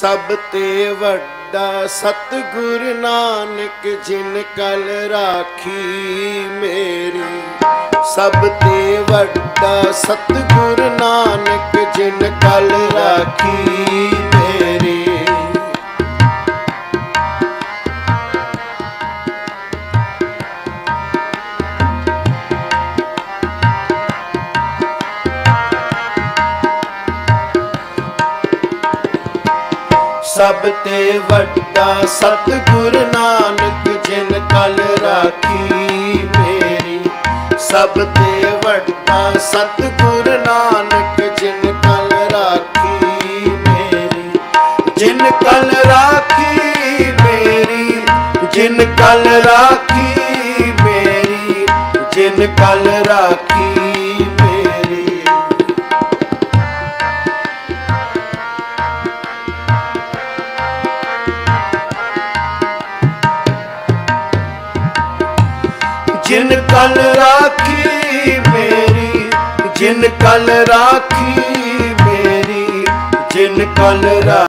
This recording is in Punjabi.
ਸਭ ਤੇ ਵੱਡਾ ਸਤਿਗੁਰ ਨਾਨਕ, ਜਿਨ ਕਲ ਰਾਖੀ ਮੇਰੀ। ਸਭ ਤੇ ਵੱਡਾ ਸਤਿਗੁਰ ਨਾਨਕ, ਜਿਨ ਕਲ ਰਾਖੀ ਸਭ ਤੇ ਵੱਡਾ ਸਤਿਗੁਰ ਨਾਨਕ, ਜਿਨ ਕਲ ਰਾਖੀ ਮੇਰੀ। ਸਭ ਤੇ ਵੱਡਾ ਸਤਿਗੁਰ ਨਾਨਕ, ਜਿਨ ਕਲ ਰਾਖੀ ਮੇਰੀ। ਜਿਨ ਕਲ ਰਾਖੀ ਮੇਰੀ, ਜਿਨ ਕਲ ਰਾਖੀ ਮੇਰੀ, ਜਿਨ ਕਲ ਰਾਖੀ ਜਿਨ ਕਲ ਰਾਖੀ ਮੇਰੀ ਜਿਨ ਕਲ ਰਾਖੀ ਮੇਰੀ ਜਿਨ ਕਲ ਰਾ